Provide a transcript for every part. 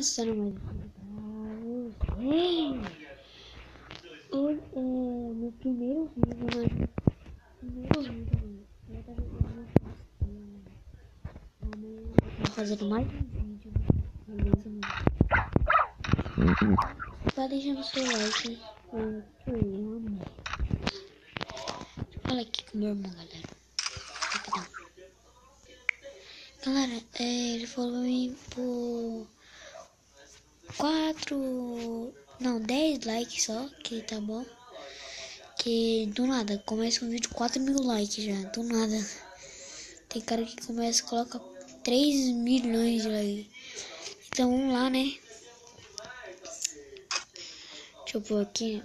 mostrando mais é meu primeiro vídeo, mano. Primeiro vídeo. Eu eu fazendo mais um vídeo, beleza, mano? Tá deixando seu like, mano. Eu amo. Fala aqui com meu irmão, galera. Galera, é, ele falou pra mim 4, não, 10 likes só, que tá bom. Que do nada, começa um vídeo 4 mil likes já, do nada. Tem cara que começa coloca 3 milhões de likes. Então vamos lá, né? Deixa eu pôr aqui.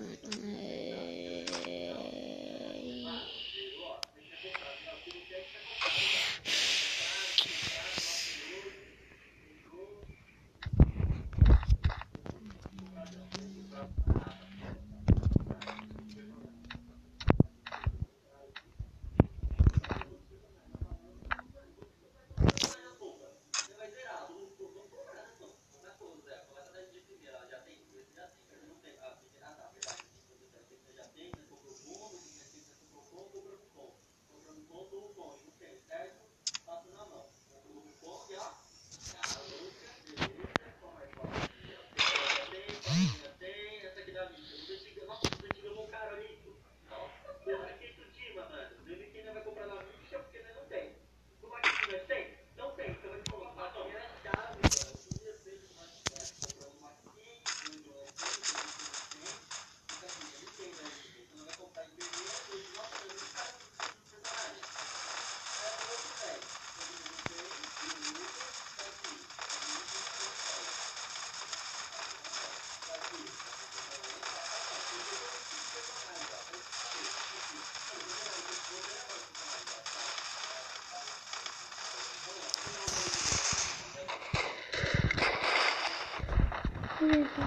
それでーす。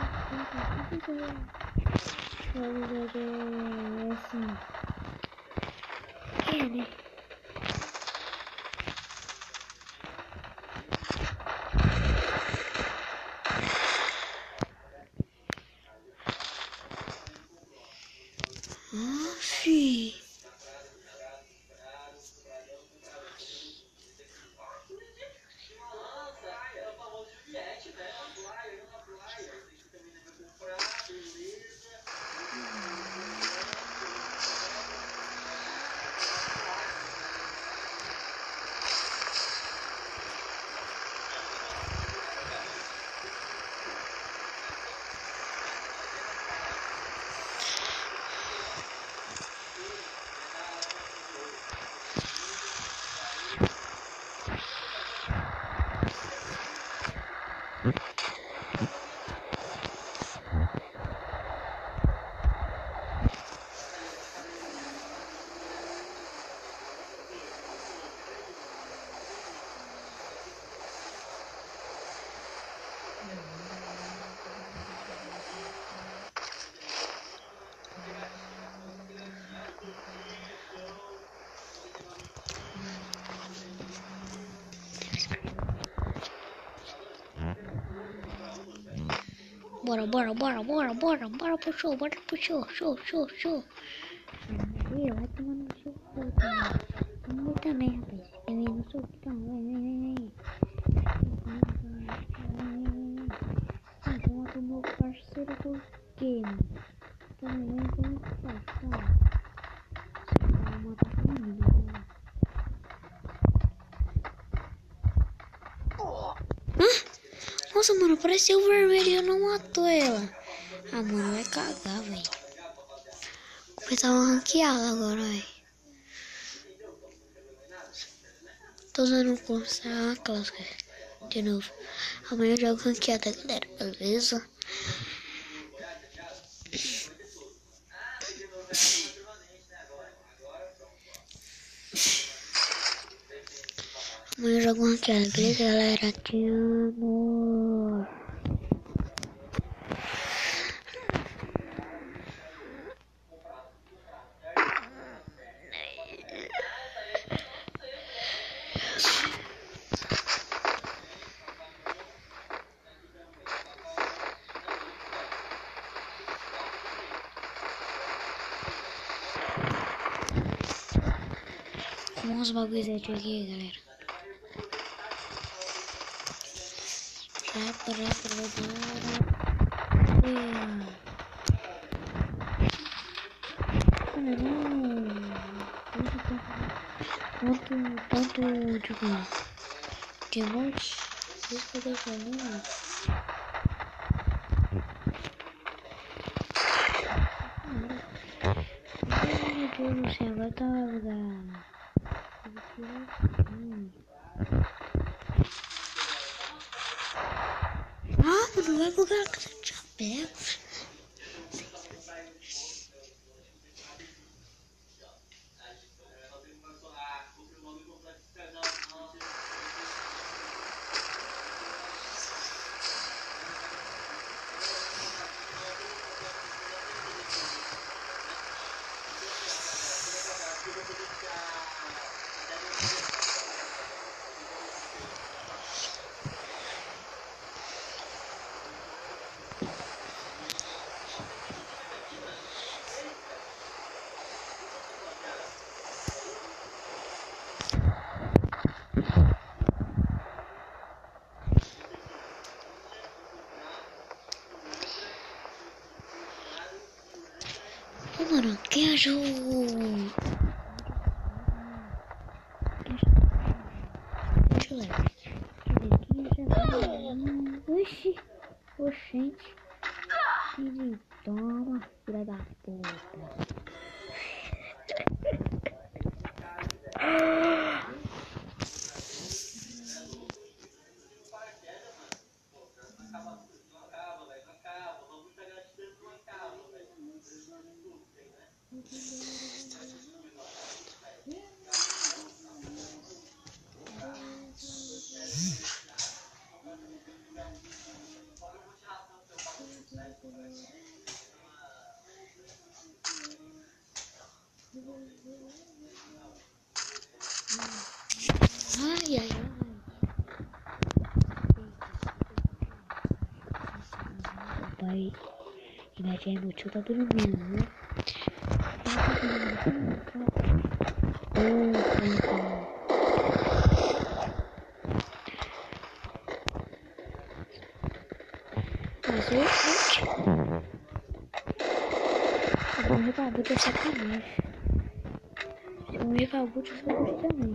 だよね。マーフィー。Bora, bora, bora, bora, bora, bora pro show, bora pro show, show, show, show. Vai tomando no seu cu também. Toma também, rapaz. Eu ia no meu parceiro por quê, mano? Também vem com o parceiro. Vai matar comigo, né? Nossa, mano, apareceu vermelho e eu não matou ela. Ah, mano, vai cagar, velho. Vou começar uma ranqueada agora, velho. Tô usando o a clássica de novo. Amanhã eu jogo ranqueada, galera, beleza? Mas eu aqui a igreja, galera? era criando. Com os bagulhos é aqui, galera. Quanto, quanto, tipo, diamante? Deixa eu pegar pra mim. Meu Deus do céu, vai dar. Hum. I'm gonna jump in. Anjo! Deixa eu ver. Oxi, oxente. Ele toma. que é tio tá dormindo, né? Tá dormindo, cara. Mas eu... Eu vou rebabu de sacanagem. Eu vou rebabu de sacanagem também.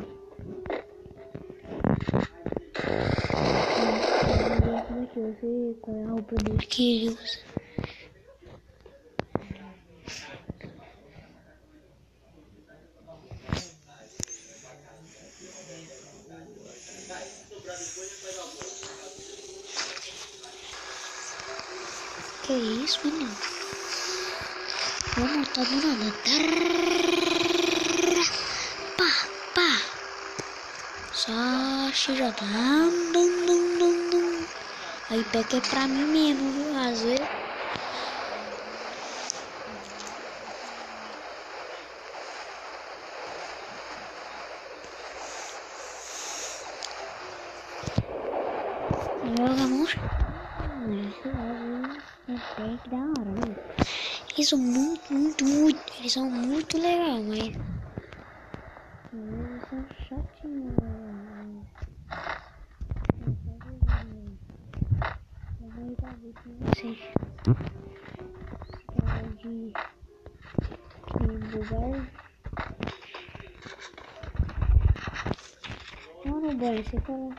Como é que você... Qual é o poder que ele? chega lá. Dum, dum, dum, dum. Aí pega é pra mim mesmo, viu? Às vezes. Agora vamos. Isso é muito, muito, muito. Eles são muito legais, mas. Eu vou dar ver com vocês. Cara de. De bugar. Mano, boy, você falou.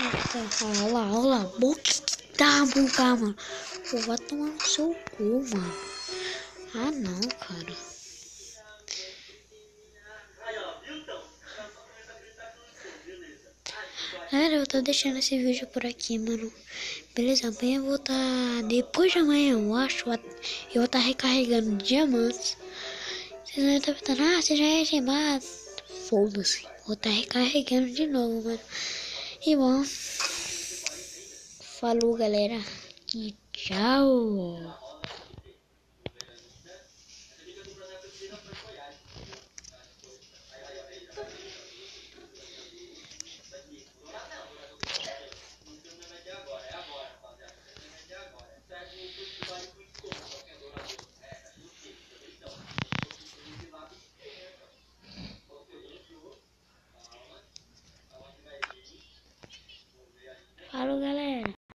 Nossa, olha lá, olha lá. Boca que tá, boca, mano. Pô, vai tomar no seu cu, mano. Ah, não, cara. Galera, eu tô deixando esse vídeo por aqui, mano. Beleza, amanhã eu vou estar... Tá... Depois de amanhã, eu acho, eu vou estar tá recarregando diamantes. Vocês vão estar pensando, ah, você já é gemado. Foda-se. Vou estar tá recarregando de novo, mano. E bom... Falou, galera. E tchau.